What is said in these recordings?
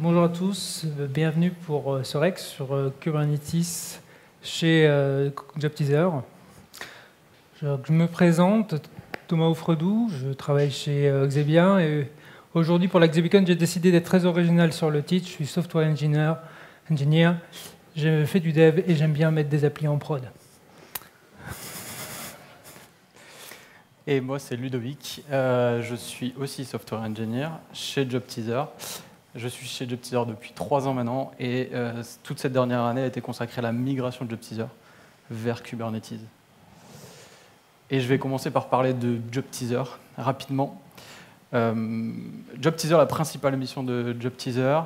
bonjour à tous, bienvenue pour euh, ce REX sur euh, Kubernetes chez euh, JobTeaser. Je, me présente, Thomas Offredou, je travaille chez Xebia et aujourd'hui pour la Xebicon j'ai décidé d'être très original sur le titre, je suis software engineer, engineer. j'ai fait du dev et j'aime bien mettre des applis en prod. Et moi, c'est Ludovic. Euh, je suis aussi software engineer chez JobTeaser. Je suis chez JobTeaser depuis trois ans maintenant et euh, toute cette dernière année a été consacrée à la migration de JobTeaser vers Kubernetes. Et je vais commencer par parler de JobTeaser rapidement. Euh, JobTeaser, la principale mission de JobTeaser,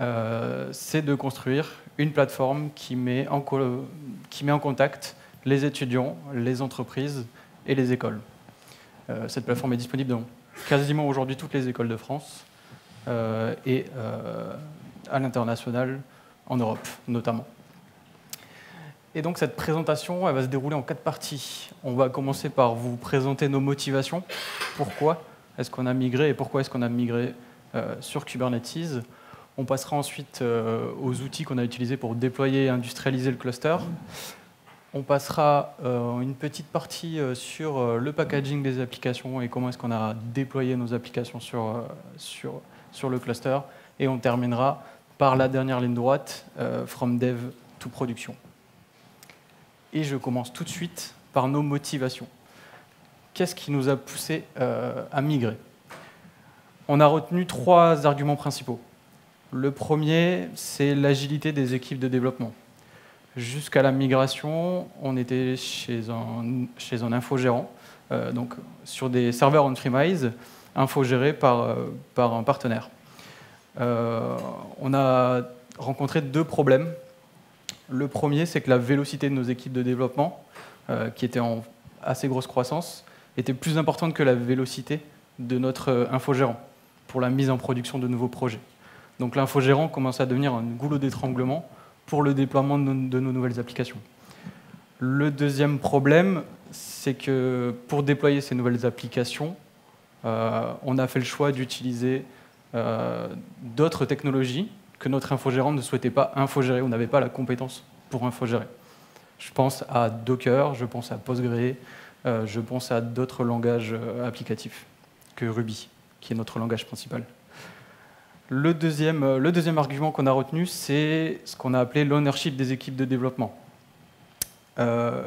euh, c'est de construire une plateforme qui met, en contact les étudiants, les entreprises et les écoles. Cette plateforme est disponible dans quasiment aujourd'hui toutes les écoles de France et euh, à l'international, en Europe notamment. Et donc cette présentation, elle va se dérouler en quatre parties. On va commencer par vous présenter nos motivations. Pourquoi est-ce qu'on a migré et pourquoi est-ce qu'on a migré sur Kubernetes? On passera ensuite aux outils qu'on a utilisés pour déployer et industrialiser le cluster. On passera euh, une petite partie euh, sur euh, le packaging des applications et comment est-ce qu'on a déployé nos applications sur, sur, sur, le cluster. Et on terminera par la dernière ligne droite, from dev to production. Et je commence tout de suite par nos motivations. Qu'est-ce qui nous a poussé à migrer? On a retenu trois arguments principaux. Le premier, c'est l'agilité des équipes de développement. Jusqu'à la migration, on était chez un, chez un infogérant, euh, donc sur des serveurs on-premise, infogérés par, euh, par un partenaire. Euh, on a rencontré deux problèmes. Le premier, c'est que la vélocité de nos équipes de développement, qui était en assez grosse croissance, était plus importante que la vélocité de notre infogérant pour la mise en production de nouveaux projets. Donc l'infogérant commence à devenir un goulot d'étranglement pour le déploiement de nos, nouvelles applications. Le deuxième problème, c'est que pour déployer ces nouvelles applications, euh, on a fait le choix d'utiliser euh, d'autres technologies que notre infogérant ne souhaitait pas infogérer, on n'avait pas la compétence pour infogérer. Je pense à Docker, je pense à Postgre, euh, je pense à d'autres langages applicatifs que Ruby, qui est notre langage principal. Le deuxième, euh, le deuxième argument qu'on a retenu, c'est ce qu'on a appelé l'ownership des équipes de développement. Euh,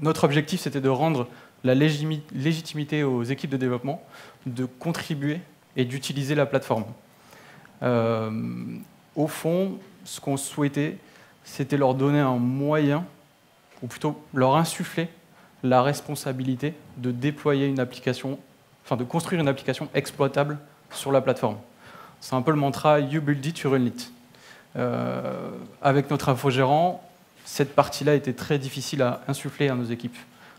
notre objectif, c'était de rendre la légitimité aux équipes de développement de contribuer et d'utiliser la plateforme. Euh, au fond, ce qu'on souhaitait, c'était leur donner un moyen, ou plutôt leur insuffler la responsabilité de déployer une application, enfin de construire une application exploitable sur la plateforme. C'est un peu le mantra You build it, you run it. Euh, avec notre infogérant, cette partie-là était très difficile à insuffler à nos équipes.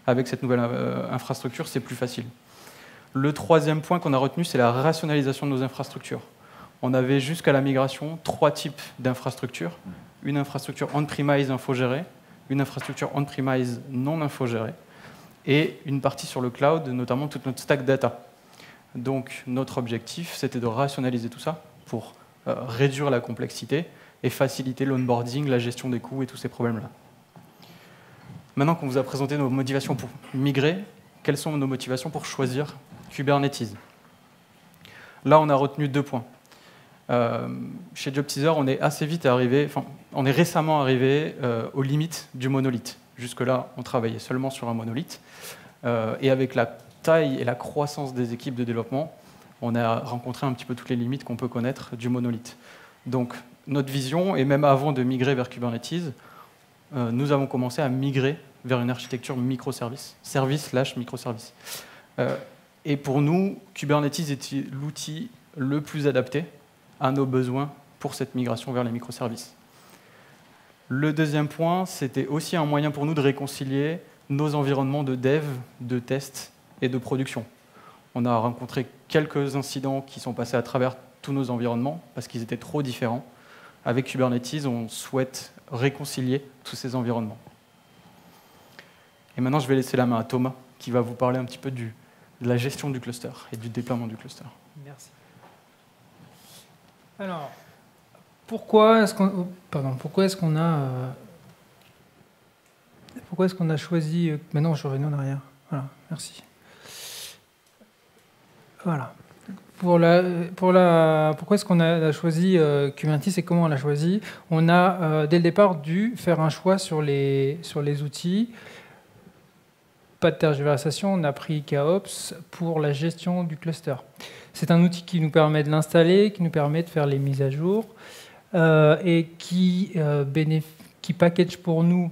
Avec cette nouvelle euh, infrastructure, c'est plus facile. Le troisième point qu'on a retenu, c'est la rationalisation de nos infrastructures. On avait jusqu'à la migration trois types d'infrastructures. Une infrastructure on-premise infogérée, une infrastructure on-premise non infogérée, et une partie sur le cloud, notamment toute notre stack data. Donc notre objectif, c'était de rationaliser tout ça pour euh, réduire la complexité et faciliter l'onboarding, la gestion des coûts et tous ces problèmes-là. Maintenant qu'on vous a présenté nos motivations pour migrer, quelles sont nos motivations pour choisir Kubernetes? Là, on a retenu deux points. Euh, chez JobTeaser, on est assez vite arrivé, enfin, on est récemment arrivé euh, aux limites du monolithe. Jusque-là, on travaillait seulement sur un monolithe. et avec la taille et la croissance des équipes de développement, on a rencontré un petit peu toutes les limites qu'on peut connaître du monolithe. Donc notre vision, et même avant de migrer vers Kubernetes, euh, nous avons commencé à migrer vers une architecture microservice, service slash microservice. Euh, et pour nous, Kubernetes est l'outil le plus adapté à nos besoins pour cette migration vers les microservices. Le deuxième point, c'était aussi un moyen pour nous de réconcilier nos environnements de dev, de test et de production. On a rencontré quelques incidents qui sont passés à travers tous nos environnements parce qu'ils étaient trop différents. Avec Kubernetes, on souhaite réconcilier tous ces environnements. Et maintenant, je vais laisser la main à Thomas qui va vous parler un petit peu de la gestion du cluster et du déploiement du cluster. Merci. Alors, pourquoi est-ce qu'on, pardon, pourquoi est-ce qu'on a, pourquoi est-ce qu'on a choisi Maintenant, je reviens en arrière. Voilà, merci. Voilà. Pour la, pour la, pourquoi est-ce qu'on a choisi euh, Kubernetes et comment on l'a choisi? On a euh, dès le départ dû faire un choix sur les, sur les outils. Pas de tergiversation, on a pris KOps pour la gestion du cluster. C'est un outil qui nous permet de l'installer, qui nous permet de faire les mises à jour euh, et qui, qui package pour nous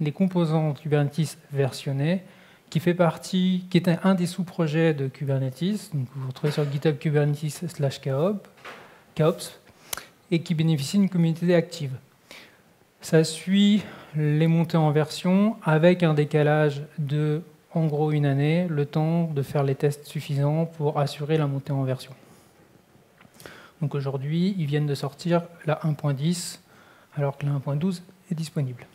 les composants Kubernetes versionnés qui fait partie, qui est un, des sous-projets de Kubernetes. Donc vous, retrouvez sur GitHub Kubernetes slash KOPS et qui bénéficie d'une communauté active. Ça suit les montées en version avec un décalage de en gros une année, le temps de faire les tests suffisants pour assurer la montée en version. Donc aujourd'hui, ils viennent de sortir la 1.10 alors que la 1.12 est disponible.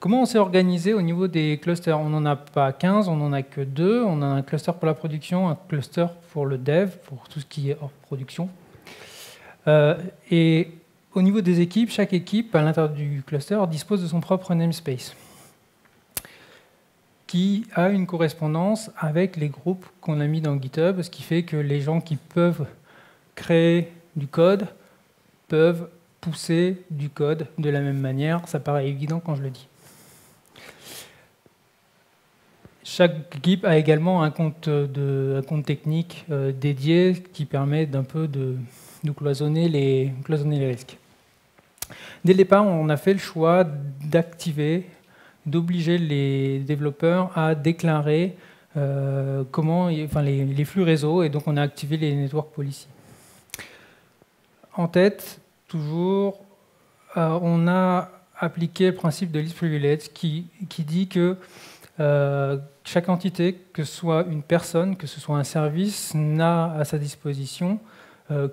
Comment on s'est organisé au niveau des clusters? On n'en a pas 15, on n'en a que deux. On a un cluster pour la production, un cluster pour le dev, pour tout ce qui est hors production. Euh, et au niveau des équipes, chaque équipe à l'intérieur du cluster dispose de son propre namespace qui a une correspondance avec les groupes qu'on a mis dans GitHub, ce qui fait que les gens qui peuvent créer du code peuvent pousser du code de la même manière. Ça paraît évident quand je le dis. Chaque équipe a également un compte, de, compte technique euh, dédié qui permet d'un peu de, cloisonner, les, cloisonner les risques. Dès le départ, on a fait le choix d'activer, d'obliger les développeurs à déclarer euh, comment, enfin, les, flux réseau, et donc on a activé les network policy. En tête, toujours, euh, on a appliqué le principe de least privilege qui, dit que euh, chaque entité, que ce soit une personne, que ce soit un service, n'a à sa disposition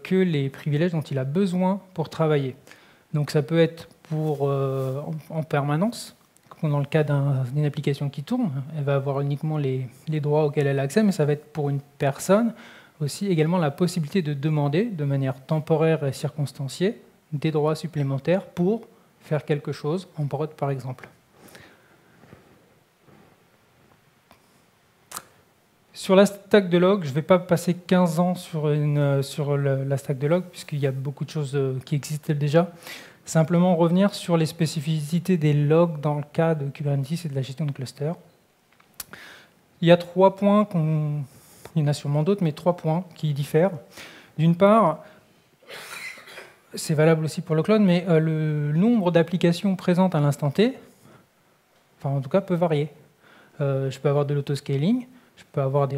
que les privilèges dont il a besoin pour travailler. Donc ça peut être pour, euh, en, permanence, comme dans le cas d'une application qui tourne, elle va avoir uniquement les, les, droits auxquels elle a accès, mais ça va être pour une personne aussi également la possibilité de demander de manière temporaire et circonstanciée des droits supplémentaires pour faire quelque chose en prod par exemple. Sur la stack de log, je ne vais pas passer 15 ans sur, sur la stack de log, puisqu'il y a beaucoup de choses euh, qui existaient déjà. Simplement revenir sur les spécificités des logs dans le cas de Kubernetes et de la gestion de cluster. Il y a trois points, il y en a sûrement d'autres, mais trois points qui diffèrent. D'une part, c'est valable aussi pour le cloud, mais euh, le nombre d'applications présentes à l'instant T, enfin en tout cas, peut varier. Euh, je peux avoir de l'autoscaling, je peux avoir des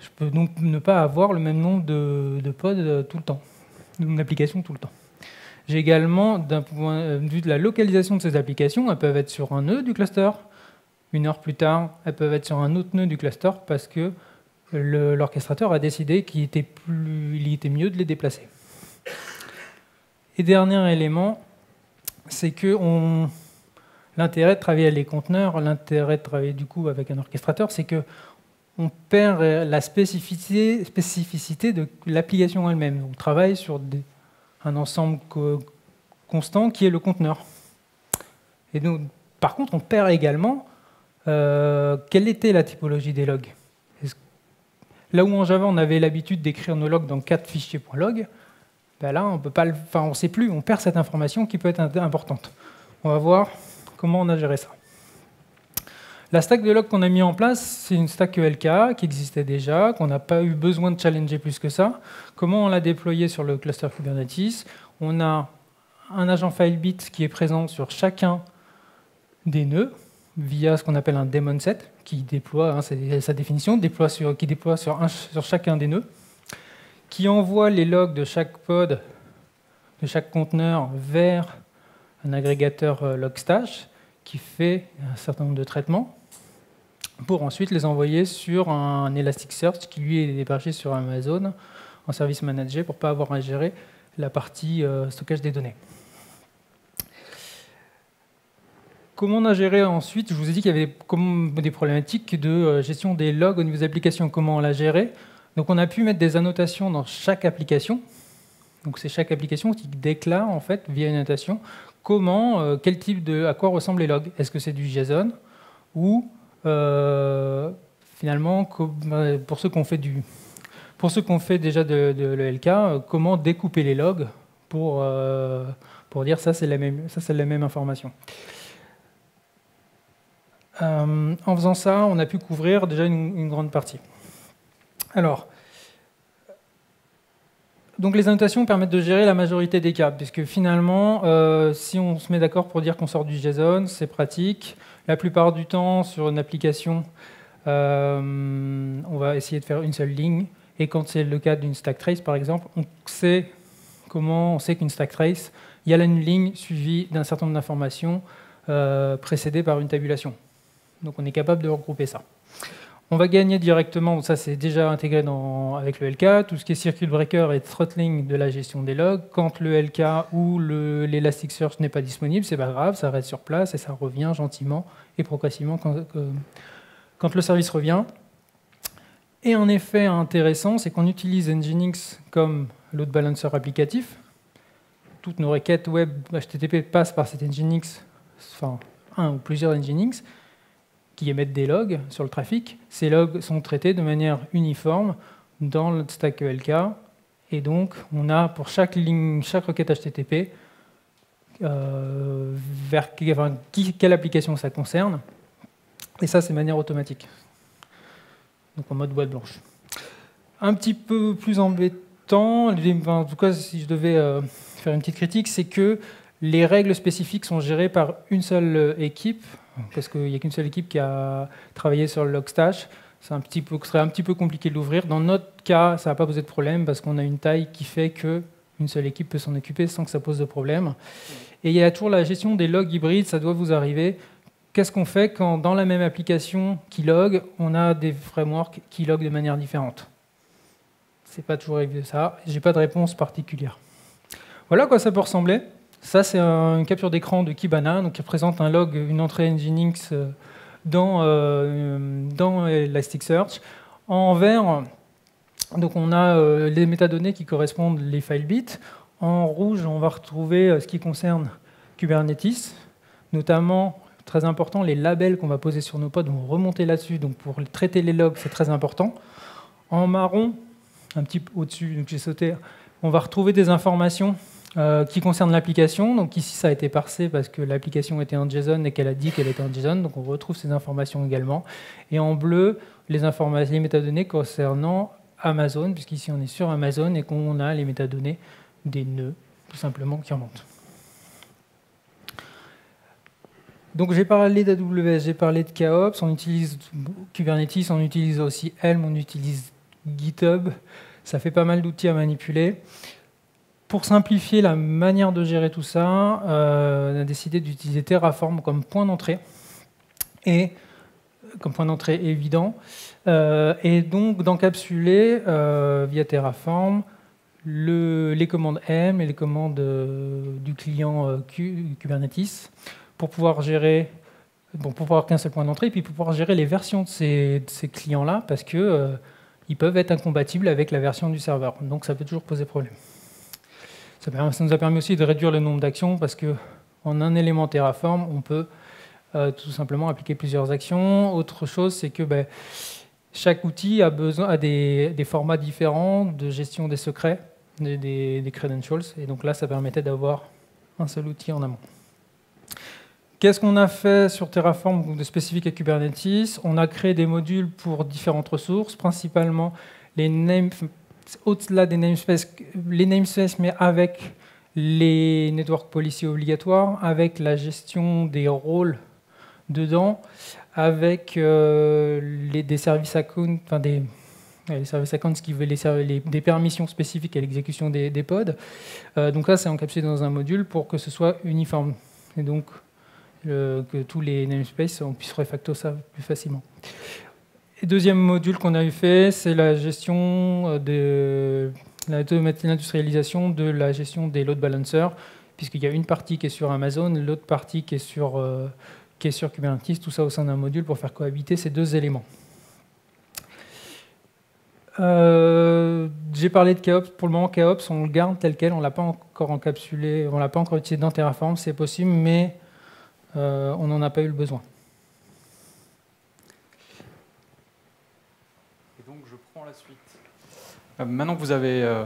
je peux donc ne pas avoir le même nombre de, de pods euh, tout le temps, d'une application tout le temps. J'ai également, d'un point de vue de la localisation de ces applications, elles peuvent être sur un nœud du cluster. Une heure plus tard, elles peuvent être sur un autre nœud du cluster parce que l'orchestrateur a décidé qu'il était, était mieux de les déplacer. Et dernier élément, c'est que on, L'intérêt de travailler avec les conteneurs, l'intérêt de travailler du coup avec un orchestrateur, c'est que on perd la spécificité, de l'application elle-même. On travaille sur un ensemble constant qui est le conteneur. Et donc, par contre, on perd également euh, quelle était la typologie des logs? Là où en Java, on avait l'habitude d'écrire nos logs dans quatre fichiers .log, ben là, on ne sait plus, on perd cette information qui peut être importante. On va voir Comment on a géré ça. La stack de log qu'on a mis en place, c'est une stack ELK qui existait déjà, qu'on n'a pas eu besoin de challenger plus que ça. Comment on l'a déployé sur le cluster Kubernetes? On a un agent FileBit qui est présent sur chacun des nœuds via ce qu'on appelle un daemon set qui déploie, hein, c'est sa définition, qui déploie sur, sur chacun des nœuds, qui envoie les logs de chaque pod, de chaque conteneur vers un agrégateur euh, Logstash qui fait un certain nombre de traitements pour ensuite les envoyer sur un Elasticsearch qui lui est hébergé sur Amazon en service manager pour ne pas avoir à gérer la partie euh, stockage des données. Comment on a géré ensuite? Je vous ai dit qu'il y avait des problématiques de euh, gestion des logs au niveau des applications. Comment on l'a géré? Donc on a pu mettre des annotations dans chaque application Donc c'est chaque application qui déclare en fait via une notation comment, euh, quel type de, à quoi ressemblent les logs? Est-ce que c'est du JSON ou euh, finalement pour ceux qu'on fait fait déjà de, de l'ELK, comment découper les logs pour dire ça c'est la même, ça c'est la même information? en faisant ça, on a pu couvrir déjà une grande partie. Alors, donc les annotations permettent de gérer la majorité des cas, puisque finalement, euh, si on se met d'accord pour dire qu'on sort du JSON, c'est pratique. La plupart du temps, sur une application, euh, on va essayer de faire une seule ligne. Et quand c'est le cas d'une stack trace, par exemple, on sait comment on sait qu'une stack trace, il y a une ligne suivie d'un certain nombre d'informations euh, précédées par une tabulation. Donc on est capable de regrouper ça. On va gagner directement, ça c'est déjà intégré avec le LK, tout ce qui est circuit breaker et throttling de la gestion des logs. Quand le LK ou l'Elasticsearch n'est pas disponible, c'est pas grave, ça reste sur place et ça revient gentiment et progressivement quand, quand le service revient. Et un effet intéressant, c'est qu'on utilise Nginx comme load balancer applicatif. Toutes nos requêtes web HTTP passent par cet Nginx, enfin un ou plusieurs Nginx qui émettent des logs sur le trafic. Ces logs sont traités de manière uniforme dans le stack ELK. Et donc, on a pour chaque ligne, chaque requête HTTP, euh, vers quelle application ça concerne. Et ça, c'est de manière automatique. Donc en mode boîte blanche. Un petit peu plus embêtant, en tout cas, si je devais euh, faire une petite critique, c'est que les règles spécifiques sont gérées par une seule équipe parce qu'il n'y a qu'une seule équipe qui a travaillé sur le Logstash. C'est un ce serait un petit peu compliqué de l'ouvrir. Dans notre cas, ça n'a pas posé de problème parce qu'on a une taille qui fait qu'une seule équipe peut s'en occuper sans que ça pose de problème. Et il y a toujours la gestion des logs hybrides, ça doit vous arriver. Qu'est-ce qu'on fait quand dans la même application qui log, on a des frameworks qui log de manière différente? C'est pas toujours évident ça. J'ai pas de réponse particulière. Voilà à quoi ça peut ressembler. Ça, c'est une capture d'écran de Kibana, donc qui représente un log, une entrée Nginx euh, dans, euh, dans Elasticsearch. En vert, donc on a euh, les métadonnées qui correspondent les file bits. En rouge, on va retrouver ce qui concerne Kubernetes, notamment très important, les labels qu'on va poser sur nos pods, vont remonter là-dessus. Donc pour traiter les logs, c'est très important. En marron, un petit peu au-dessus, donc j'ai sauté, on va retrouver des informations euh, qui concerne l'application. Donc ici, ça a été parsé parce que l'application était en JSON et qu'elle a dit qu'elle était en JSON. Donc on retrouve ces informations également. Et en bleu, les, les métadonnées concernant Amazon, puisqu'ici on est sur Amazon et qu'on a les métadonnées des nœuds, tout simplement, qui remontent. Donc j'ai parlé d'AWS, j'ai parlé de KOps, on utilise Kubernetes, on utilise aussi Helm, on utilise GitHub. Ça fait pas mal d'outils à manipuler. Pour simplifier la manière de gérer tout ça, euh, on a décidé d'utiliser Terraform comme point d'entrée et comme point d'entrée évident, euh, et donc d'encapsuler euh, via Terraform les commandes M et les commandes du client Kubernetes pour pouvoir gérer, bon, pour pouvoir qu'un seul point d'entrée, et puis pour pouvoir gérer les versions de ces, ces clients-là, parce que ils peuvent être incompatibles avec la version du serveur. Donc ça peut toujours poser problème. Ça, nous a permis aussi de réduire le nombre d'actions parce qu'en un élément Terraform, on peut euh, tout simplement appliquer plusieurs actions. Autre chose, c'est que ben, chaque outil a, besoin, des, formats différents de gestion des secrets, des, credentials. Et donc là, ça permettait d'avoir un seul outil en amont. Qu'est-ce qu'on a fait sur Terraform de spécifique à Kubernetes? On a créé des modules pour différentes ressources, principalement les name, au-delà des namespaces, les namespaces, mais avec les network policy obligatoires, avec la gestion des rôles dedans, avec euh, les, des services accounts, enfin des, services accounts qui veulent les, des permissions spécifiques à l'exécution des, pods. Euh, donc là, c'est encapsulé dans un module pour que ce soit uniforme. Et donc, que tous les namespaces, on puisse refacto ça plus facilement. Et deuxième module qu'on a fait, c'est la gestion euh, de l'industrialisation de la gestion des load balancers, puisqu'il y a une partie qui est sur Amazon, l'autre partie qui est sur, euh, Kubernetes, tout ça au sein d'un module pour faire cohabiter ces deux éléments. Euh, j'ai parlé de KOps. Pour le moment, KOps, on le garde tel quel. On l'a pas encore encapsulé, on l'a pas encore utilisé dans Terraform. C'est possible, mais on n'en a pas eu le besoin. Et donc, je prends la suite. Euh, maintenant que vous avez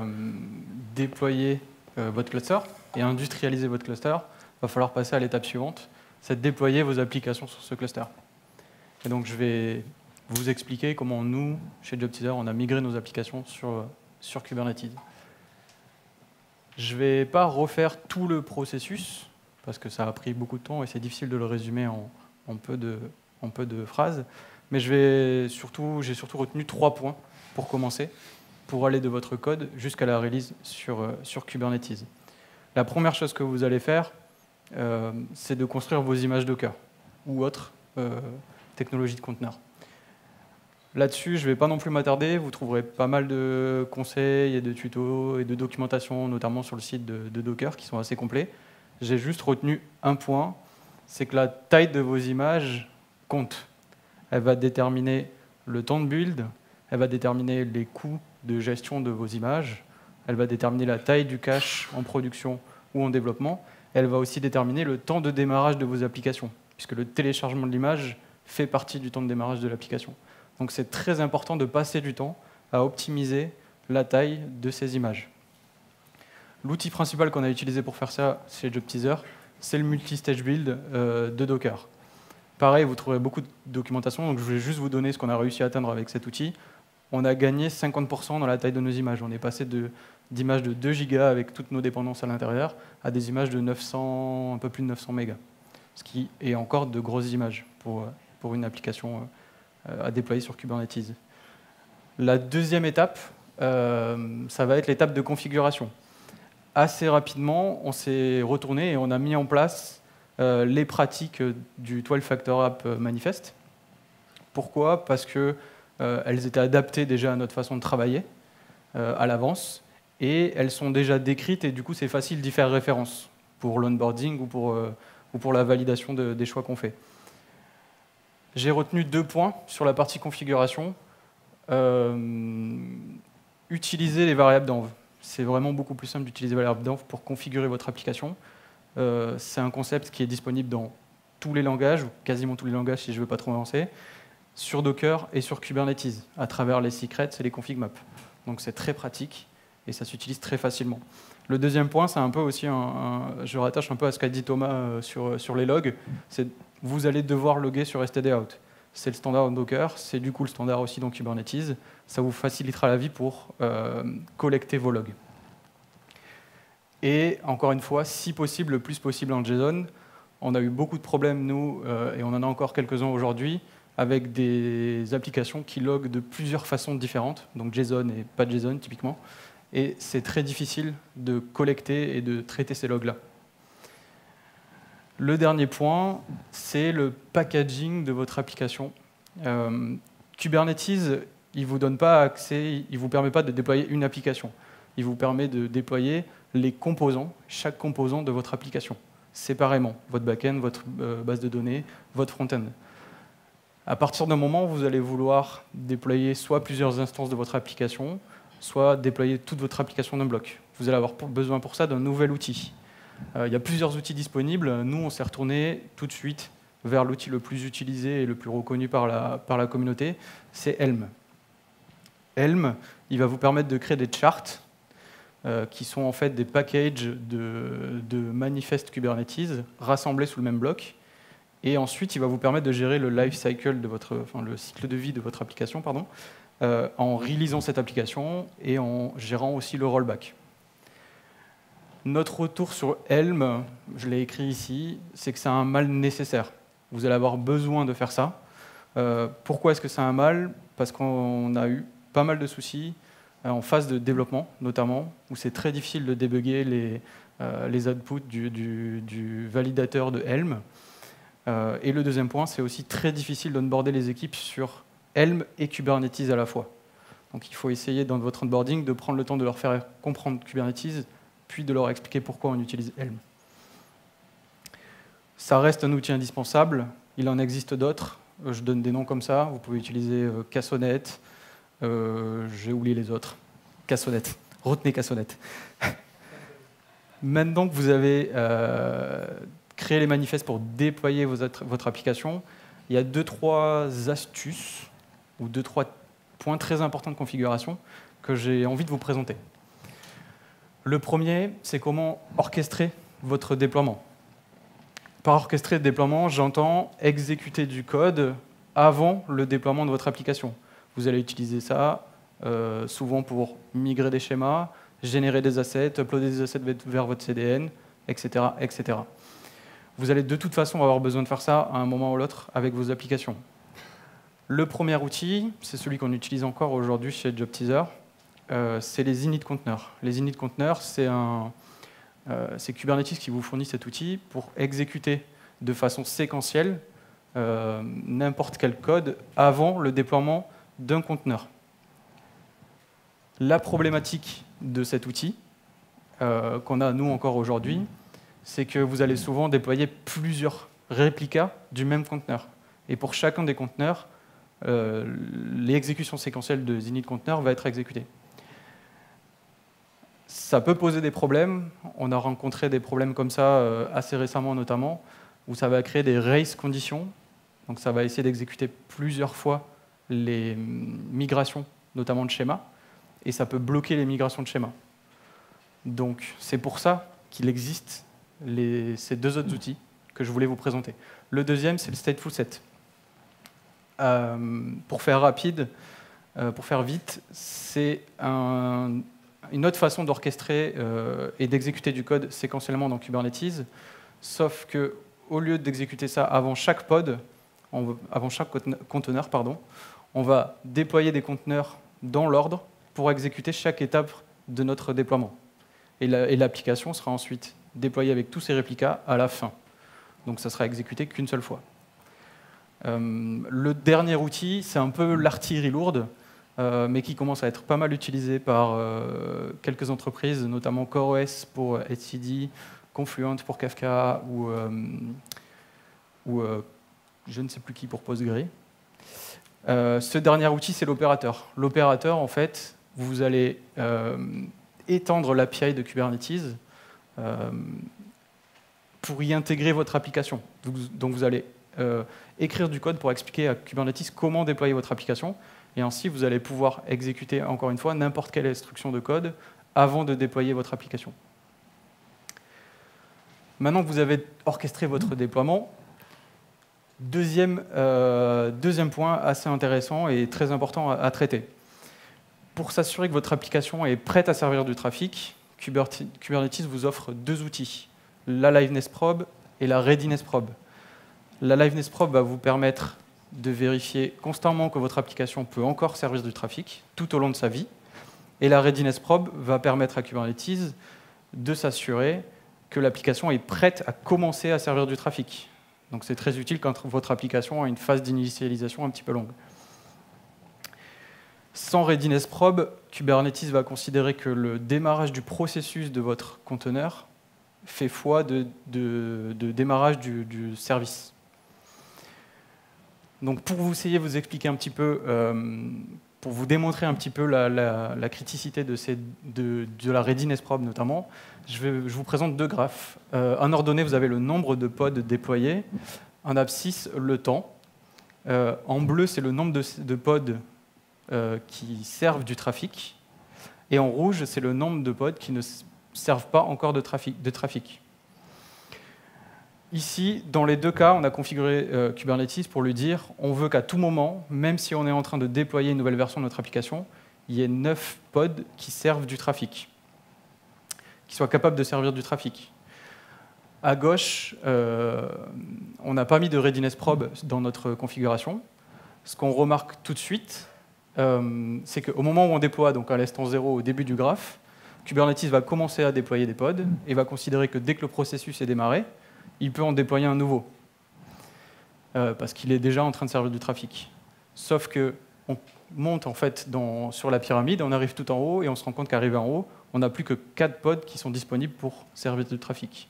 déployé votre cluster et industrialisé votre cluster, il va falloir passer à l'étape suivante, c'est de déployer vos applications sur ce cluster. Et donc, je vais vous expliquer comment nous, chez JobTeaser, on a migré nos applications sur, Kubernetes. Je ne vais pas refaire tout le processus, parce que ça a pris beaucoup de temps et c'est difficile de le résumer en, peu de, phrases. Mais j'ai surtout retenu trois points pour commencer, pour aller de votre code jusqu'à la release sur, sur Kubernetes. La première chose que vous allez faire, euh, c'est de construire vos images Docker ou autres euh, technologies de conteneurs. Là-dessus, je ne vais pas non plus m'attarder. Vous trouverez pas mal de conseils et de tutos et de documentation, notamment sur le site de, Docker, qui sont assez complets. J'ai juste retenu un point, c'est que la taille de vos images compte. Elle va déterminer le temps de build, elle va déterminer les coûts de gestion de vos images, elle va déterminer la taille du cache en production ou en développement, elle va aussi déterminer le temps de démarrage de vos applications, puisque le téléchargement de l'image fait partie du temps de démarrage de l'application. Donc c'est très important de passer du temps à optimiser la taille de ces images. L'outil principal qu'on a utilisé pour faire ça chez JobTeaser, c'est le multi-stage build euh, de Docker. Pareil, vous trouverez beaucoup de documentation, donc je vais juste vous donner ce qu'on a réussi à atteindre avec cet outil. On a gagné 50% dans la taille de nos images. On est passé d'images de, 2 Go avec toutes nos dépendances à l'intérieur à des images de 900, un peu plus de 900 mégas, ce qui est encore de grosses images pour, pour une application euh, à déployer sur Kubernetes. La deuxième étape, euh, ça va être l'étape de configuration. Assez rapidement, on s'est retourné et on a mis en place euh, les pratiques du 12 Factor App Manifest. Pourquoi? Parce qu'elles étaient adaptées déjà à notre façon de travailler à l'avance et elles sont déjà décrites et du coup c'est facile d'y faire référence pour l'onboarding ou pour, ou pour la validation des choix qu'on fait. J'ai retenu deux points sur la partie configuration. Euh, utiliser les variables d'env. C'est vraiment beaucoup plus simple d'utiliser les variables d'env pour configurer votre application. Euh, c'est un concept qui est disponible dans tous les langages, ou quasiment tous les langages si je ne veux pas trop avancer, sur Docker et sur Kubernetes, à travers les secrets et les config maps. Donc c'est très pratique et ça s'utilise très facilement. Le deuxième point, c'est un peu aussi, je rattache un peu à ce qu'a dit Thomas euh, sur, sur les logs, c'est vous allez devoir loguer sur stdout. C'est le standard Docker, c'est du coup le standard aussi dans Kubernetes. Ça vous facilitera la vie pour euh, collecter vos logs. Et encore une fois, si possible, le plus possible en JSON. On a eu beaucoup de problèmes, nous, euh, et on en a encore quelques-uns aujourd'hui, avec des applications qui loguent de plusieurs façons différentes, donc JSON et pas JSON typiquement. Et c'est très difficile de collecter et de traiter ces logs-là. Le dernier point, c'est le packaging de votre application. Euh, Kubernetes, il ne vous donne pas accès, il ne vous permet pas de déployer une application. Il vous permet de déployer les composants, chaque composant de votre application, séparément, votre backend, votre euh, base de données, votre front-end. À partir d'un moment, vous allez vouloir déployer soit plusieurs instances de votre application, soit déployer toute votre application d'un bloc. Vous allez avoir besoin pour ça d'un nouvel outil. Euh, il y a plusieurs outils disponibles. Nous, on s'est retourné tout de suite vers l'outil le plus utilisé et le plus reconnu par la, communauté, c'est Helm. Helm, il va vous permettre de créer des charts euh, qui sont en fait des packages de manifestes Kubernetes rassemblés sous le même bloc. Et ensuite, il va vous permettre de gérer le life cycle de votre, enfin, le cycle de vie de votre application, pardon, euh, en relisant cette application et en gérant aussi le rollback. Notre retour sur Helm, je l'ai écrit ici, c'est que c'est un mal nécessaire. Vous allez avoir besoin de faire ça. Euh, pourquoi est-ce que c'est un mal? Parce qu'on a eu pas mal de soucis euh, en phase de développement, notamment, où c'est très difficile de débugger les, les outputs du, du, validateur de Helm. Et le deuxième point, c'est aussi très difficile d'onboarder les équipes sur Helm et Kubernetes à la fois. Donc il faut essayer dans votre onboarding de prendre le temps de leur faire comprendre Kubernetes puis de leur expliquer pourquoi on utilise Helm. Ça reste un outil indispensable, il en existe d'autres, euh, je donne des noms comme ça, vous pouvez utiliser euh, Cassonnet, Euh, j'ai oublié les autres. Cassonnette. Retenez Cassonnette. Maintenant que vous avez euh, créé les manifestes pour déployer votre application, il y a deux, trois astuces ou deux, trois points très importants de configuration que j'ai envie de vous présenter. Le premier, c'est comment orchestrer votre déploiement. Par orchestrer le déploiement, j'entends exécuter du code avant le déploiement de votre application. Vous allez utiliser ça euh, souvent pour migrer des schémas, générer des assets, uploader des assets vers votre CDN, etc., etc. Vous allez de toute façon avoir besoin de faire ça à un moment ou l'autre avec vos applications. Le premier outil, c'est celui qu'on utilise encore aujourd'hui chez JobTeaser, euh, c'est les init conteneurs. Les init conteneurs, c'est euh, Kubernetes qui vous fournit cet outil pour exécuter de façon séquentielle euh, n'importe quel code avant le déploiement d'un conteneur. La problématique de cet outil, qu'on a nous encore aujourd'hui, c'est que vous allez souvent déployer plusieurs réplicas du même conteneur. Et pour chacun des conteneurs, l'exécution séquentielle de init conteneur va être exécutée. Ça peut poser des problèmes. On a rencontré des problèmes comme ça euh, assez récemment notamment, où ça va créer des race conditions. Donc ça va essayer d'exécuter plusieurs fois les migrations, notamment de schémas, et ça peut bloquer les migrations de schémas. Donc c'est pour ça qu'il existe ces deux autres outils que je voulais vous présenter. Le deuxième, c'est le stateful set. Euh, pour faire rapide, euh, pour faire vite, c'est un, une autre façon d'orchestrer euh, et d'exécuter du code séquentiellement dans Kubernetes, sauf que au lieu d'exécuter ça avant chaque pod, avant chaque conteneur, pardon, on va déployer des conteneurs dans l'ordre pour exécuter chaque étape de notre déploiement. Et l'application sera ensuite déployée avec tous ces réplicas à la fin. Donc ça sera exécuté qu'une seule fois. Euh, le dernier outil, c'est un peu l'artillerie lourde. Euh, mais qui commence à être pas mal utilisé par euh, quelques entreprises, notamment CoreOS pour etcd, Confluent pour Kafka ou, ou je ne sais plus qui pour Postgre. ce dernier outil, c'est l'opérateur. L'opérateur, en fait, vous allez étendre l'API de Kubernetes pour y intégrer votre application. Donc vous allez écrire du code pour expliquer à Kubernetes comment déployer votre application. Et ainsi, vous allez pouvoir exécuter, encore une fois, n'importe quelle instruction de code avant de déployer votre application. Maintenant que vous avez orchestré votre déploiement, deuxième, euh, deuxième point assez intéressant et très important à, traiter. Pour s'assurer que votre application est prête à servir du trafic, Kubernetes vous offre deux outils, la Liveness Probe et la Readiness Probe. La Liveness Probe va vous permettre de vérifier constamment que votre application peut encore servir du trafic tout au long de sa vie. Et la Readiness Probe va permettre à Kubernetes de s'assurer que l'application est prête à commencer à servir du trafic. Donc c'est très utile quand votre application a une phase d'initialisation un petit peu longue. Sans Readiness Probe, Kubernetes va considérer que le démarrage du processus de votre conteneur fait foi de, démarrage du service. Donc pour vous essayer de vous expliquer un petit peu, euh, pour vous démontrer un petit peu la, criticité de, la readiness probe notamment, je, vous présente deux graphes. Euh, un ordonné, vous avez le nombre de pods déployés, un abscisse, le temps. Euh, en bleu, c'est le nombre de, pods qui servent du trafic. Et en rouge, c'est le nombre de pods qui ne servent pas encore de trafic. Ici, dans les deux cas, on a configuré euh, Kubernetes pour lui dire on veut qu'à tout moment, même si on est en train de déployer une nouvelle version de notre application, il y ait neuf pods qui servent du trafic, qui soient capables de servir du trafic. À gauche, euh, on n'a pas mis de readiness probe dans notre configuration. Ce qu'on remarque tout de suite, euh, c'est qu'au moment où on déploie, donc à l'instant 0 au début du graphe, Kubernetes va commencer à déployer des pods et va considérer que dès que le processus est démarré, il peut en déployer un nouveau. Euh, parce qu'il est déjà en train de servir du trafic. Sauf que on monte en fait sur la pyramide, on arrive tout en haut et on se rend compte qu'arrivé en haut, on n'a plus que 4 pods qui sont disponibles pour servir du trafic.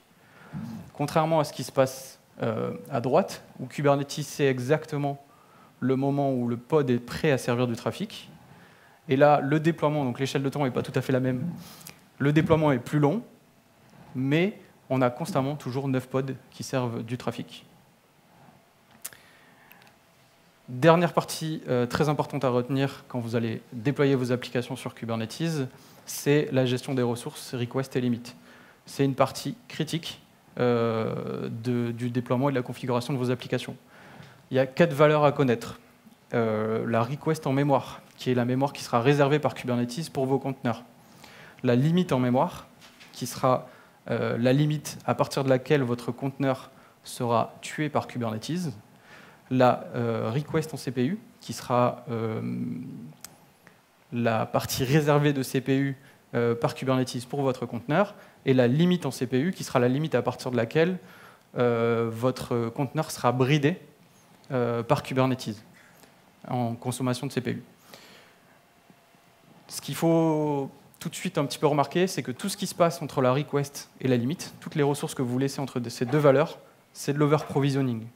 Contrairement à ce qui se passe euh, à droite, où Kubernetes sait exactement le moment où le pod est prêt à servir du trafic, Et là, le déploiement, donc l'échelle de temps n'est pas tout à fait la même. Le déploiement est plus long, mais on a constamment toujours 9 pods qui servent du trafic. Dernière partie euh, très importante à retenir quand vous allez déployer vos applications sur Kubernetes, c'est la gestion des ressources, request et limit. C'est une partie critique euh, du déploiement et de la configuration de vos applications. Il y a quatre valeurs à connaître. Euh, la request en mémoire, qui est la mémoire qui sera réservée par Kubernetes pour vos conteneurs. La limite en mémoire, qui sera la limite à partir de laquelle votre conteneur sera tué par Kubernetes, la euh, request en CPU, qui sera euh, la partie réservée de CPU euh, par Kubernetes pour votre conteneur, et la limite en CPU, qui sera la limite à partir de laquelle votre conteneur sera bridé par Kubernetes en consommation de CPU. Ce qu'il faut tout de suite un petit peu remarquer, c'est que tout ce qui se passe entre la request et la limite, toutes les ressources que vous laissez entre ces deux valeurs, c'est de l'over-provisioning.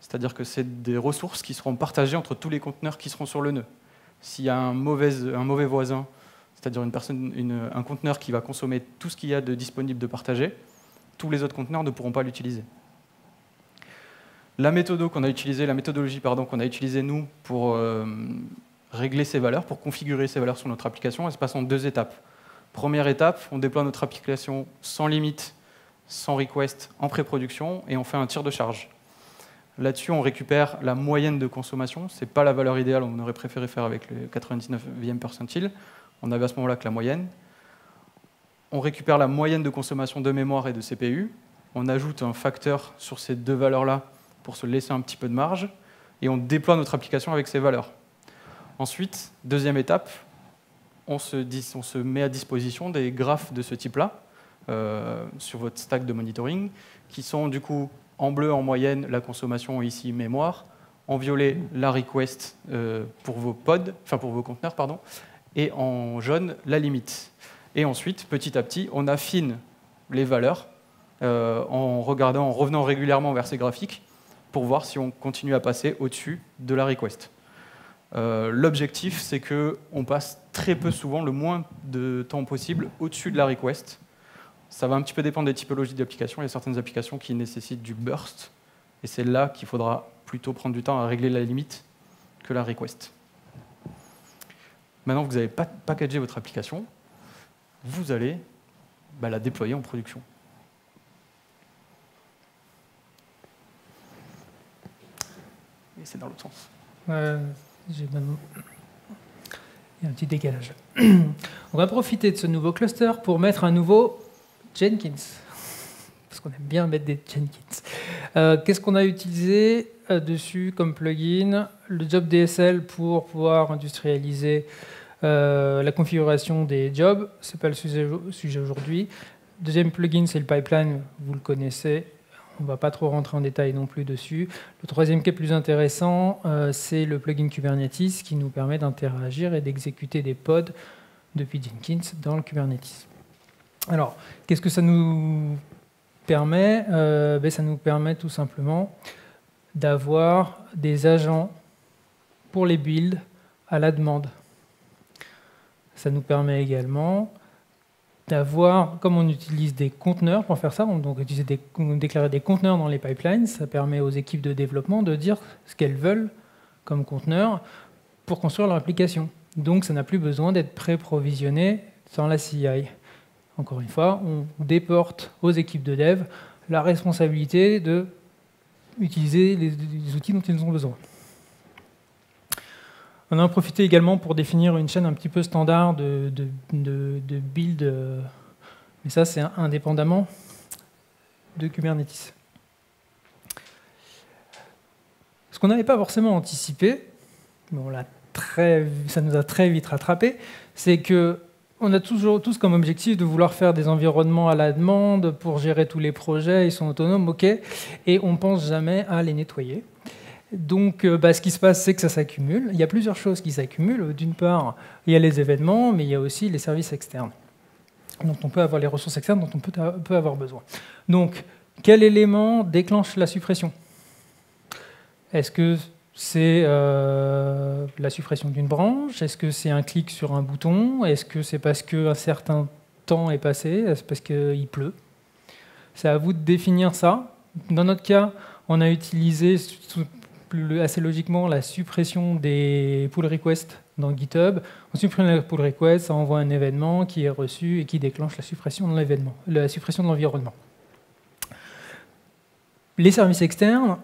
C'est-à-dire que c'est des ressources qui seront partagées entre tous les conteneurs qui seront sur le nœud. S'il y a un mauvais, un mauvais voisin, c'est-à-dire une personne, un conteneur qui va consommer tout ce qu'il y a de disponible de partager, tous les autres conteneurs ne pourront pas l'utiliser. La méthode qu'on a utilisée, la méthodologie pardon qu'on a utilisée nous pour euh, régler ces valeurs, pour configurer ces valeurs sur notre application, elle se passe en deux étapes. Première étape, on déploie notre application sans limite, sans request, en pré-production, et on fait un tir de charge. Là-dessus, on récupère la moyenne de consommation. Ce n'est pas la valeur idéale, on aurait préféré faire avec le 99e percentile. On avait à ce moment-là que la moyenne. On récupère la moyenne de consommation de mémoire et de CPU. On ajoute un facteur sur ces deux valeurs-là pour se laisser un petit peu de marge. Et on déploie notre application avec ces valeurs. Ensuite, deuxième étape, on se, met à disposition des graphes de ce type-là euh, sur votre stack de monitoring, qui sont du coup en bleu, en moyenne, la consommation ici mémoire. En violet, la request euh, pour vos pods, enfin pour vos conteneurs, pardon. Et en jaune, la limite. Et ensuite, petit à petit, on affine les valeurs euh, en regardant, en revenant régulièrement vers ces graphiques pour voir si on continue à passer au-dessus de la request. Euh, l'objectif, c'est qu'on passe très peu souvent, le moins de temps possible, au-dessus de la request ça va un petit peu dépendre des typologies d'applications. Il y a certaines applications qui nécessitent du burst, et c'est là qu'il faudra plutôt prendre du temps à régler la limite que la request. Maintenant que vous avez packagé votre application, vous allez bah, la déployer en production. C'est dans l'autre sens. Il y a un petit décalage. On va profiter de ce nouveau cluster pour mettre un nouveau Jenkins, parce qu'on aime bien mettre des Jenkins. Euh, qu'est-ce qu'on a utilisé euh, dessus comme plugin? Le job DSL pour pouvoir industrialiser euh, la configuration des jobs, ce n'est pas le sujet aujourd'hui. Deuxième plugin, c'est le pipeline, vous le connaissez, on ne va pas trop rentrer en détail non plus dessus. Le troisième qui est plus intéressant, c'est le plugin Kubernetes qui nous permet d'interagir et d'exécuter des pods depuis Jenkins dans le Kubernetes. Alors, qu'est-ce que ça nous permet? Euh, ben, Ça nous permet tout simplement d'avoir des agents pour les builds à la demande. Ça nous permet également d'avoir, comme on utilise des conteneurs pour faire ça, on donc utiliser des, déclarer des conteneurs dans les pipelines, ça permet aux équipes de développement de dire ce qu'elles veulent comme conteneur pour construire leur application. Donc ça n'a plus besoin d'être pré-provisionné dans la CI. Encore une fois, on déporte aux équipes de dev la responsabilité de utiliser les, outils dont ils ont besoin. On a profité également pour définir une chaîne un petit peu standard de, build, mais ça c'est indépendamment de Kubernetes. Ce qu'on n'avait pas forcément anticipé, mais ça nous a très vite rattrapé, c'est que on a toujours tous comme objectif de vouloir faire des environnements à la demande pour gérer tous les projets, ils sont autonomes, ok, et on pense jamais à les nettoyer. Donc, euh, bah, ce qui se passe, c'est que ça s'accumule. Il y a plusieurs choses qui s'accumulent. D'une part, il y a les événements, mais il y a aussi les services externes, dont on peut avoir les ressources externes dont on peut, peut avoir besoin. Donc, quel élément déclenche la suppression? Est-ce que c'est la suppression d'une branche? Est-ce que c'est un clic sur un bouton? Est-ce que c'est parce qu'un certain temps est passé? Est-ce parce qu'il pleut? C'est à vous de définir ça. Dans notre cas, on a utilisé assez logiquement la suppression des pull requests dans GitHub. On supprime la pull request, ça envoie un événement qui est reçu et qui déclenche la suppression de l'événement, la suppression de l'environnement. Les services externes,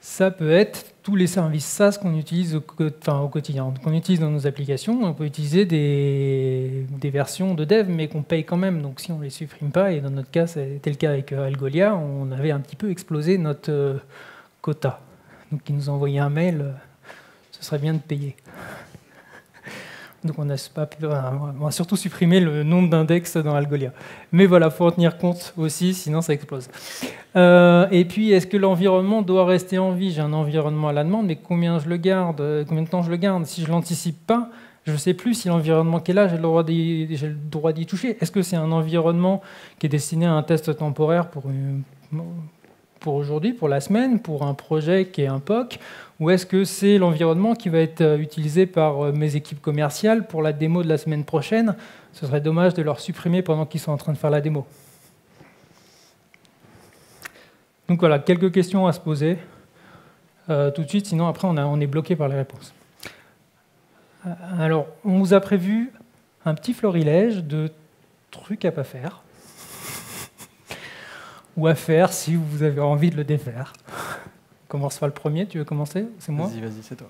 ça peut être tous les services SaaS qu'on utilise au, quotidien, qu'on utilise dans nos applications. On peut utiliser des, versions de dev, mais qu'on paye quand même. Donc si on ne les supprime pas, et dans notre cas, c'était le cas avec euh, Algolia, on avait un petit peu explosé notre euh, quota. Donc ils nous envoyé un mail, euh, ce serait bien de payer. Donc on, a pas, on surtout supprimé le nombre d'index dans Algolia. Mais voilà, il faut en tenir compte aussi, sinon ça explose. Euh, et puis, est-ce que l'environnement doit rester en vie? J'ai un environnement à la demande, mais combien je le garde Combien de temps je le garde? Si je ne l'anticipe pas, je ne sais plus si l'environnement qui est là, j'ai le droit d'y toucher. Est-ce que c'est un environnement qui est destiné à un test temporaire pour, pour aujourd'hui, pour la semaine, pour un projet qui est un POC ou est-ce que c'est l'environnement qui va être euh, utilisé par euh, mes équipes commerciales pour la démo de la semaine prochaine? Ce serait dommage de leur supprimer pendant qu'ils sont en train de faire la démo. Donc voilà, quelques questions à se poser euh, tout de suite, sinon après on, on est bloqué par les réponses. Alors, on vous a prévu un petit florilège de trucs à pas faire, ou à faire si vous avez envie de le défaire commence pas le premier, tu veux commencer? C'est moi? Vas-y, vas-y, c'est toi.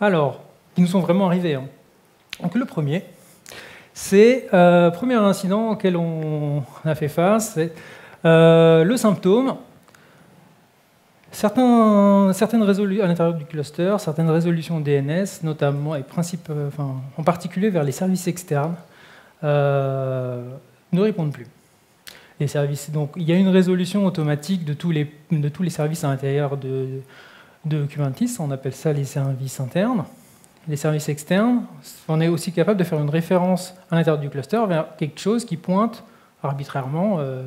Alors, ils nous sont vraiment arrivés. Hein. Donc le premier, c'est le euh, premier incident auquel on a fait face, c'est euh, le symptôme. Certains, certaines résolutions à l'intérieur du cluster, certaines résolutions DNS, notamment et principe, euh, enfin, en particulier vers les services externes, ne répondent plus Donc il y a une résolution automatique de tous les, services à l'intérieur de, de Kubernetes, on appelle ça les services internes. Les services externes, on est aussi capable de faire une référence à l'intérieur du cluster vers quelque chose qui pointe arbitrairement, euh,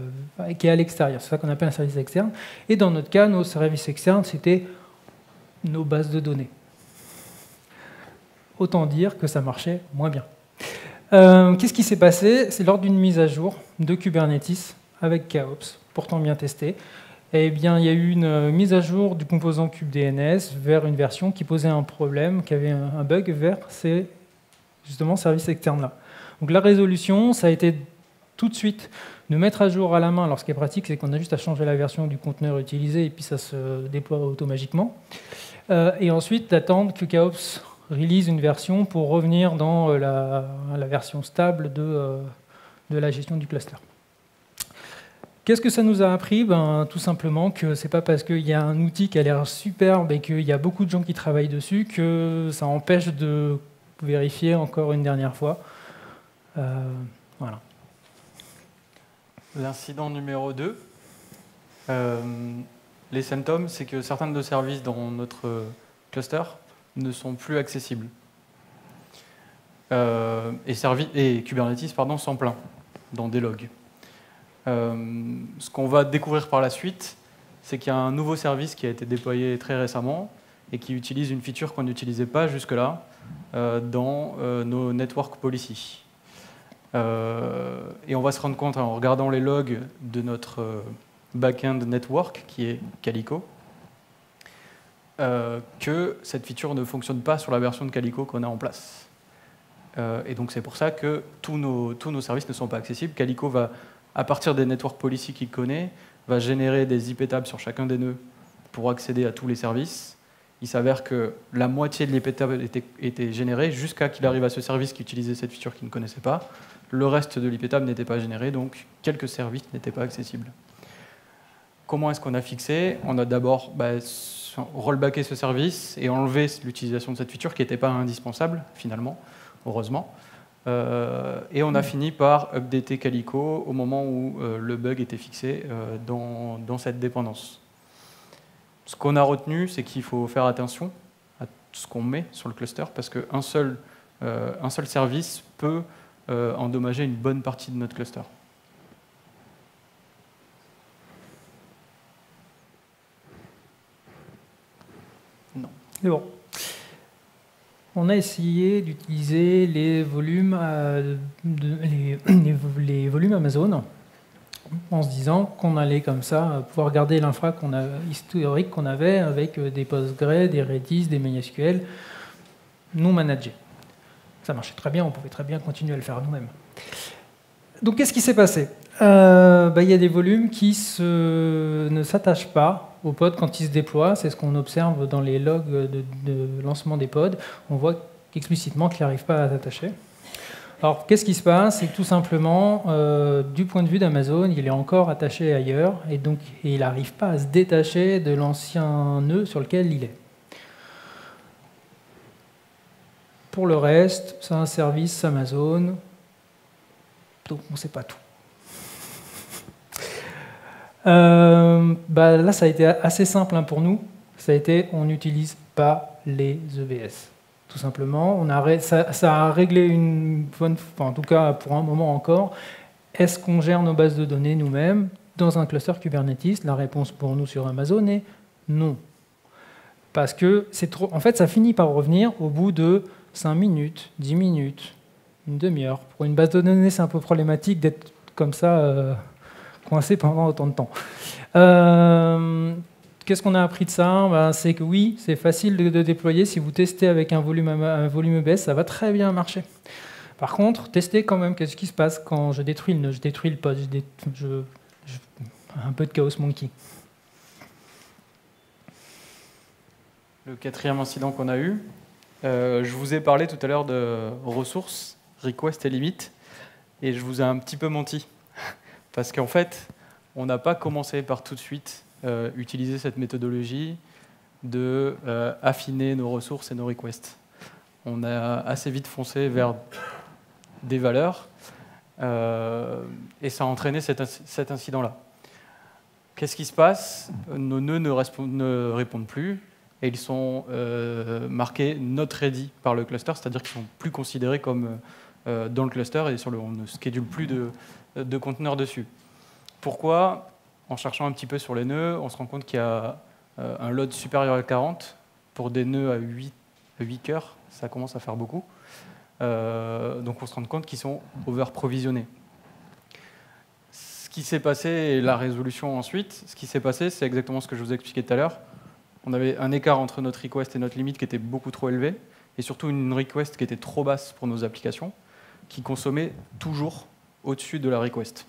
qui est à l'extérieur. C'est ça qu'on appelle un service externe. Et dans notre cas, nos services externes, c'était nos bases de données. Autant dire que ça marchait moins bien. Euh, qu'est-ce qui s'est passé? C'est lors d'une mise à jour de Kubernetes avec KOps, pourtant bien testé, eh bien, il y a eu une euh, mise à jour du composant kubedns vers une version qui posait un problème, qui avait un bug vers ces justement services externes-là. Donc la résolution, ça a été tout de suite de mettre à jour à la main. Alors ce qui est pratique, c'est qu'on a juste à changer la version du conteneur utilisé et puis ça se déploie automatiquement. Euh, et ensuite d'attendre que KOps release une version pour revenir dans euh, la, version stable de, de la gestion du cluster. Qu'est-ce que ça nous a appris ben, Tout simplement que c'est pas parce qu'il y a un outil qui a l'air superbe et qu'il y a beaucoup de gens qui travaillent dessus que ça empêche de vérifier encore une dernière fois. Euh, voilà. L'incident numéro 2, euh, les symptômes, c'est que certains de nos services dans notre cluster ne sont plus accessibles. Euh, et, et Kubernetes pardon, s'en plaint dans des logs. Euh, ce qu'on va découvrir par la suite, c'est qu'il y a un nouveau service qui a été déployé très récemment et qui utilise une feature qu'on n'utilisait pas jusque-là euh, dans euh, nos network policy. et on va se rendre compte en regardant les logs de notre backend network qui est Calico que cette feature ne fonctionne pas sur la version de Calico qu'on a en place. et donc c'est pour ça que tous nos, tous nos services ne sont pas accessibles. Calico va à partir des network policy qu'il connaît, va générer des IP tables sur chacun des nœuds pour accéder à tous les services. Il s'avère que la moitié de l'IP table était, était générée jusqu'à qu'il arrive à ce service qui utilisait cette feature qu'il ne connaissait pas. Le reste de l'IP table n'était pas généré, donc quelques services n'étaient pas accessibles. Comment est-ce qu'on a fixé? On a d'abord bah, rollbacké ce service et enlevé l'utilisation de cette feature qui n'était pas indispensable finalement, heureusement. Euh, et on a fini par updater Calico au moment où euh, le bug était fixé euh, dans, cette dépendance. Ce qu'on a retenu, c'est qu'il faut faire attention à ce qu'on met sur le cluster parce qu'un seul, seul service peut endommager une bonne partie de notre cluster. Mais bon. On a essayé d'utiliser les volumes, euh, les, volumes Amazon en se disant qu'on allait comme ça pouvoir garder l'infra historique qu'on avait avec des Postgre, des Redis, des MySQL non managés. Ça marchait très bien, on pouvait très bien continuer à le faire nous-mêmes. Donc qu'est-ce qui s'est passé? Euh, bah, Il y a des volumes qui ne s'attachent pas aux pods quand ils se déploient. C'est ce qu'on observe dans les logs de, lancement des pods. On voit explicitement qu'ils n'arrivent pas à s'attacher. Alors, qu'est-ce qui se passe? C'est tout simplement, euh, du point de vue d'Amazon, il est encore attaché ailleurs, et donc il n'arrive pas à se détacher de l'ancien nœud sur lequel il est. Pour le reste, c'est un service Amazon, donc on ne sait pas tout. Euh, bah, là, ça a été assez simple hein, pour nous. Ça a été, on n'utilise pas les EBS. Tout simplement, on a, ça, a réglé une bonne, en tout cas pour un moment encore. Est-ce qu'on gère nos bases de données nous-mêmes dans un cluster Kubernetes? La réponse pour nous sur Amazon est non. Parce que c'est trop. En fait, ça finit par revenir au bout de 5 minutes, 10 minutes, une demi-heure. Pour une base de données, c'est un peu problématique d'être comme ça. Euh, coincé pendant autant de temps. Euh, qu'est-ce qu'on a appris de ça? Ben, C'est que oui, c'est facile de, déployer. Si vous testez avec un volume, un volume EBS, ça va très bien marcher. Par contre, testez quand même qu'est-ce qui se passe quand je détruis le, je détruis le pod, un peu de chaos monkey. Le quatrième incident qu'on a eu, euh, je vous ai parlé tout à l'heure de ressources, request et limite, et je vous ai un petit peu menti. Parce qu'en fait, on n'a pas commencé par tout de suite euh, utiliser cette méthodologie de euh, affiner nos ressources et nos requests. On a assez vite foncé vers des valeurs euh, et ça a entraîné cet, incident-là. Qu'est-ce qui se passe? Nos nœuds ne, répondent plus et ils sont marqués not ready par le cluster, c'est-à-dire qu'ils sont plus considérés comme dans le cluster et sur le, on ne schedule plus de, de conteneurs dessus. Pourquoi? En cherchant un petit peu sur les nœuds, on se rend compte qu'il y a euh, un load supérieur à 40. Pour des nœuds à 8, 8 cœurs, ça commence à faire beaucoup. Euh, donc on se rend compte qu'ils sont over-provisionnés. Ce qui s'est passé, et la résolution ensuite, ce qui s'est passé, c'est exactement ce que je vous ai expliqué tout à l'heure. On avait un écart entre notre request et notre limite qui était beaucoup trop élevé, et surtout une request qui était trop basse pour nos applications, qui consommait toujours au-dessus de la request.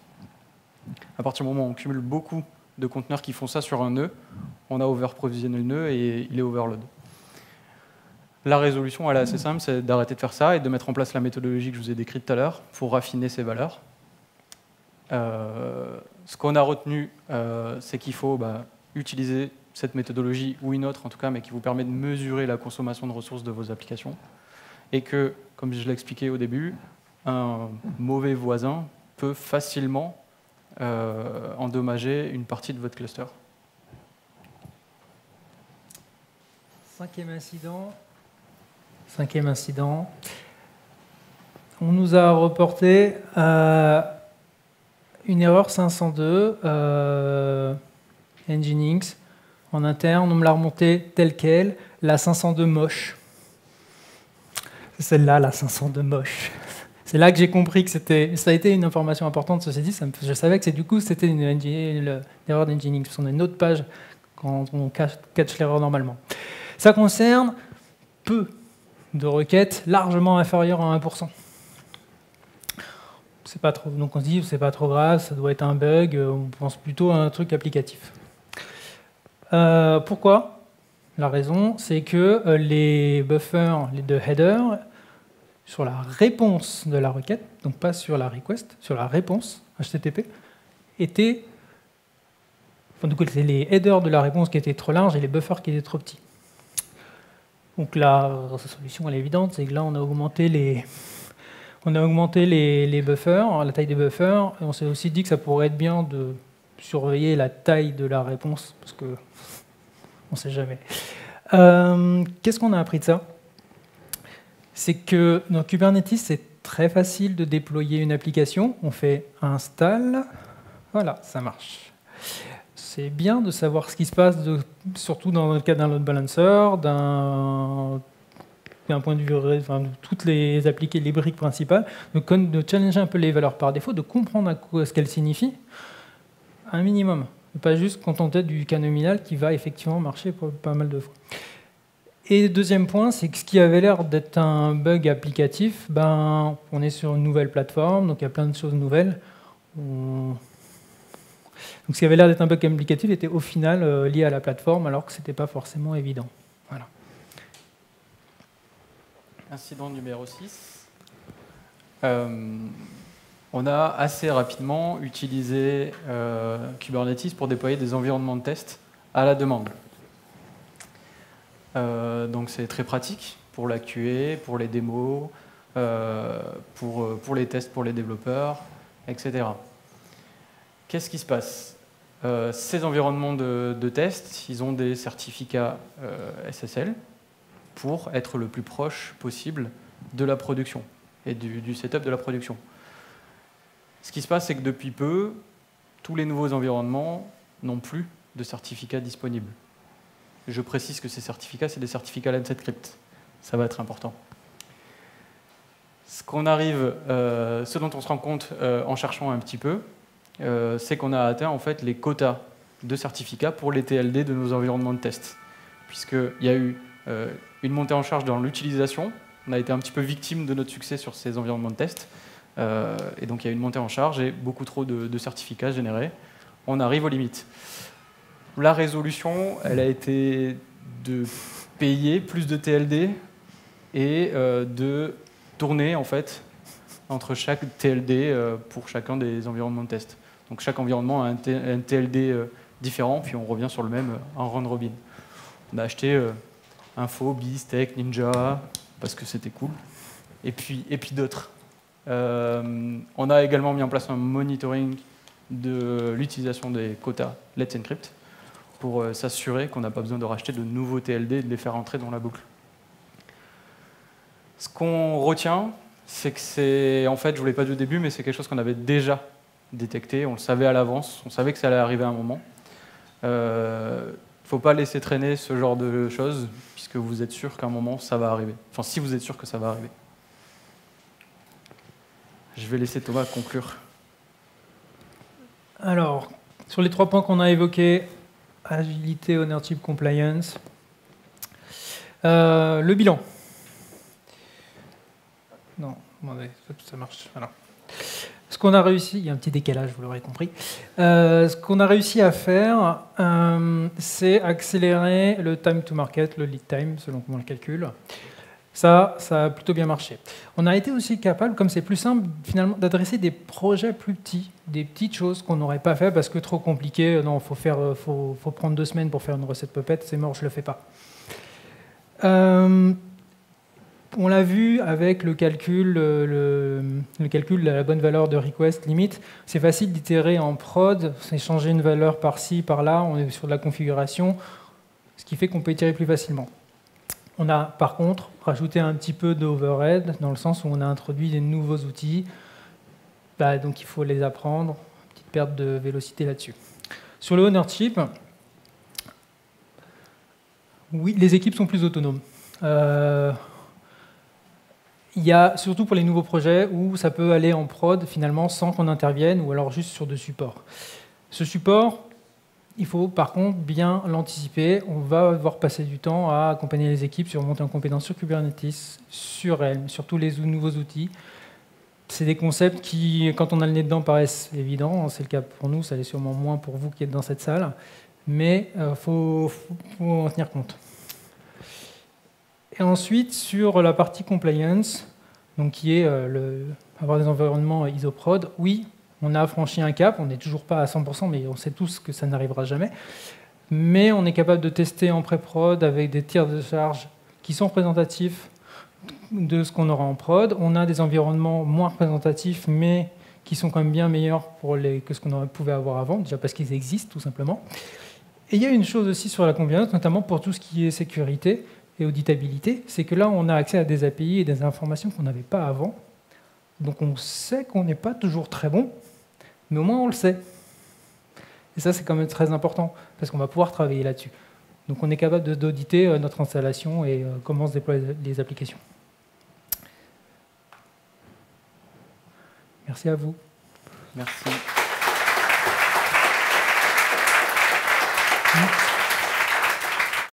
À partir du moment où on cumule beaucoup de conteneurs qui font ça sur un nœud, on a over-provisionné le nœud et il est overload. La résolution, elle est assez simple, c'est d'arrêter de faire ça et de mettre en place la méthodologie que je vous ai décrite tout à l'heure pour raffiner ces valeurs. Euh, ce qu'on a retenu, euh, c'est qu'il faut bah, utiliser cette méthodologie ou une autre en tout cas, mais qui vous permet de mesurer la consommation de ressources de vos applications. Et que, comme je l'ai expliqué au début, un mauvais voisin peut facilement euh, endommager une partie de votre cluster. Cinquième incident. Cinquième incident. On nous a reporté euh, une erreur 502 euh, Nginx en interne. On me l'a remonté telle qu'elle, la 502 moche. C'est celle-là, la 502 moche. C'est là que j'ai compris que ça a été une information importante. Ceci dit, je savais que c'est du coup c'était une, erreur d'engineering, parce qu'on a une autre page quand on catch, l'erreur normalement. Ça concerne peu de requêtes largement inférieures à 1%. C'est pas trop, donc on se dit c'est pas trop grave, ça doit être un bug, on pense plutôt à un truc applicatif. Euh, pourquoi? La raison, c'est que euh, les buffers de header sur la réponse de la requête, donc pas sur la request, sur la réponse HTTP, étaient, du coup, c'était les headers de la réponse qui étaient trop larges et les buffers qui étaient trop petits. Donc la solution elle est évidente, c'est que là on a augmenté les, on a augmenté les, les buffers, la taille des buffers, et on s'est aussi dit que ça pourrait être bien de surveiller la taille de la réponse, parce que on ne sait jamais. Euh, qu'est-ce qu'on a appris de ça? C'est que dans Kubernetes, c'est très facile de déployer une application. On fait install, voilà, ça marche. c'est bien de savoir ce qui se passe, surtout dans le cas d'un load balancer, d'un point de vue, de toutes les appliquer les briques principales, de, challenger un peu les valeurs par défaut, de comprendre ce qu'elles signifient, un minimum. Pas juste contenter du cas nominal qui va effectivement marcher pour pas mal de fois. Et deuxième point, c'est que ce qui avait l'air d'être un bug applicatif, ben, on est sur une nouvelle plateforme, donc il y a plein de choses nouvelles. Donc ce qui avait l'air d'être un bug applicatif était au final euh, lié à la plateforme, alors que ce n'était pas forcément évident. Voilà. Incident numéro 6. Euh, on a assez rapidement utilisé euh, Kubernetes pour déployer des environnements de test à la demande. Euh, donc c'est très pratique pour la QA, pour les démos, euh, pour, pour, les tests pour les développeurs, etc. Qu'est-ce qui se passe? Euh, Ces environnements de, test, ils ont des certificats SSL pour être le plus proche possible de la production et du setup de la production. Ce qui se passe, c'est que depuis peu, tous les nouveaux environnements n'ont plus de certificats disponibles. Je précise que ces certificats, c'est des certificats Lancet Crypt. Ça va être important. Ce, qu'on arrive, euh, ce dont on se rend compte euh, en cherchant un petit peu, euh, c'est qu'on a atteint en fait les quotas de certificats pour les TLD de nos environnements de test. Puisqu'il y a eu une montée en charge dans l'utilisation, on a été un petit peu victime de notre succès sur ces environnements de test, et donc il y a eu une montée en charge et beaucoup trop de, de certificats générés. On arrive aux limites. La résolution, elle a été de payer plus de TLD et euh, de tourner en fait entre chaque TLD euh, pour chacun des environnements de test. Donc chaque environnement a un, TLD euh, différent, puis on revient sur le même en round robin. On a acheté Info, Beast, Ninja, parce que c'était cool, et puis, et puis d'autres. on a également mis en place un monitoring de l'utilisation des quotas Let's Encrypt pour euh, s'assurer qu'on n'a pas besoin de racheter de nouveaux TLD et de les faire entrer dans la boucle. Ce qu'on retient, c'est que c'est, en fait, je ne vous l'ai pas dit au début, mais c'est quelque chose qu'on avait déjà détecté, on le savait à l'avance, on savait que ça allait arriver à un moment. Il euh, ne faut pas laisser traîner ce genre de choses, puisque vous êtes sûr qu'à un moment, ça va arriver. Enfin, si vous êtes sûr que ça va arriver. Je vais laisser Thomas conclure. Alors, sur les trois points qu'on a évoqués, agilité, ownership, compliance. Euh, le bilan. Non, ça marche. Ce qu'on a réussi, il y a un petit décalage, vous l'aurez compris. Euh, ce qu'on a réussi à faire, euh, c'est accélérer le time to market, le lead time, selon comment on le calcule. Ça, ça a plutôt bien marché. On a été aussi capable, comme c'est plus simple, finalement, d'adresser des projets plus petits, des petites choses qu'on n'aurait pas fait parce que trop compliqué. Non, faut faire, euh, faut, faut, prendre deux semaines pour faire une recette puppet, c'est mort, je le fais pas. Euh, on l'a vu avec le calcul, le, calcul de la bonne valeur de request limite. C'est facile d'itérer en prod, c'est changer une valeur par-ci, par-là, on est sur de la configuration, ce qui fait qu'on peut itérer plus facilement. On a par contre rajouté un petit peu d'overhead dans le sens où on a introduit des nouveaux outils. Bah, donc il faut les apprendre. Petite perte de vélocité là-dessus. Sur le ownership, oui, les équipes sont plus autonomes. Euh, il y a surtout pour les nouveaux projets où ça peut aller en prod finalement sans qu'on intervienne ou alors juste sur de support. Ce support, il faut par contre bien l'anticiper. On va devoir passer du temps à accompagner les équipes sur monter en compétence sur Kubernetes, sur Helm, sur tous les nouveaux outils. C'est des concepts qui, quand on a le nez dedans, paraissent évidents. C'est le cas pour nous, ça l'est sûrement moins pour vous qui êtes dans cette salle. Mais il euh, faut, en tenir compte. Et ensuite, sur la partie compliance, donc qui est euh, le, avoir des environnements isoprod, oui, on a franchi un cap, on n'est toujours pas à 100%, mais on sait tous que ça n'arrivera jamais. Mais on est capable de tester en pré-prod avec des tirs de charge qui sont représentatifs de ce qu'on aura en prod. On a des environnements moins représentatifs, mais qui sont quand même bien meilleurs pour les, que ce qu'on pouvait avoir avant, déjà parce qu'ils existent tout simplement. Et il y a une chose aussi sur la confiance, notamment pour tout ce qui est sécurité et auditabilité, c'est que là, on a accès à des API et des informations qu'on n'avait pas avant. Donc on sait qu'on n'est pas toujours très bon, mais au moins on le sait. Et ça, c'est quand même très important, parce qu'on va pouvoir travailler là-dessus. Donc on est capable d'auditer euh, notre installation et euh, comment se déploient les applications. Merci à vous. Merci.